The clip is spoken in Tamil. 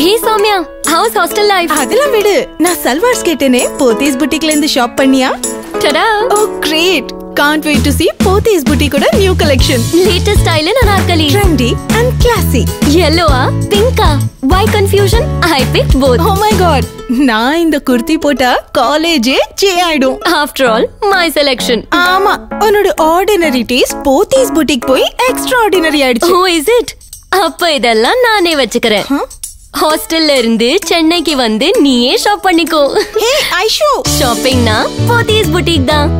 Hey Soumya house hostel life அதெல்லாம் விடு. நான் சல்வார்ஸ் கேட்டேனே. போத்தீஸ் புட்டிக்ல இருந்து ஷாப் பண்ணியா? Tada. Oh great can't wait to see Pothys புட்டிக்கோட new collection latest style anarkali trendy and classy yellow-ஆ பிங்கா why confusion I pick both oh my God நான் இந்த குர்த்தி போட்டா காலேஜே ஜே ஆயிடும். ஆஃப்டர் ஆல் மை செலெக்ஷன் ஆமா உன்னோட ஆர்டினரி டேஸ்ட் போத்தீஸ் புட்டிக் போய் எக்ஸ்ட்ரா ஆர்டினரி ஆயிடுச்சு. ஓ இஸ் இட் அப்ப இதெல்லாம் நானே வச்சுக்கிறேன்? ஹாஸ்டல்ல இருந்து சென்னைக்கு வந்து நீயே ஷாப் பண்ணிக்கோ. ஹே ஐஷு. ஷாப்பிங்னா போத்தீஸ் புட்டிக் தான்.